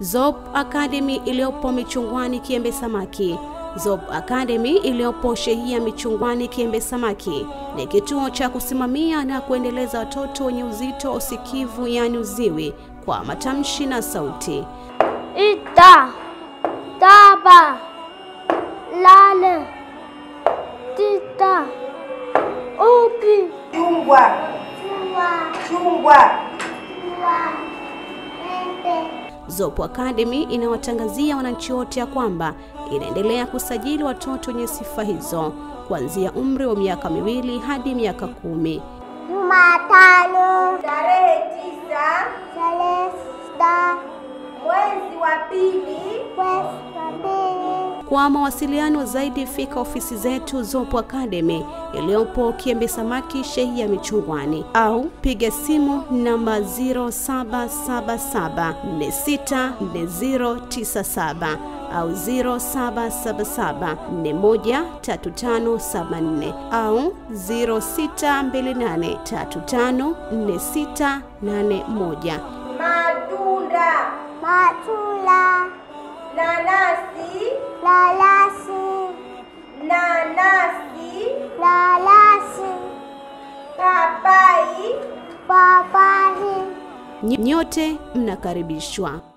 Zop Academy iliyopo Michungwani Kiembe Samaki. Zop Academy iliyopo Shehia Michungwani Kiembe Samaki ni kituo cha kusimamia na kuendeleza watoto wenye uzito wa usikivu yani uziwi kwa matamshi na sauti. ita taba lale tita upi chungwa chungwa Zop Academy inawatangazia wananchi wote ya kwamba inaendelea kusajili watoto wenye sifa hizo kuanzia umri wa miaka miwili hadi miaka kumi. Jumatano tarehe tisa tarehe sita mwezi wa pili Kwa mawasiliano zaidi fika ofisi zetu Zopo Academy iliyopo Kiembe Samaki Shehia Michungwani au piga simu namba 0777464097 au 0777413574 au 0628354681. matunda lalasi. Nanasi. Lalasi. Papai. Papai. Nyote mnakaribishwa.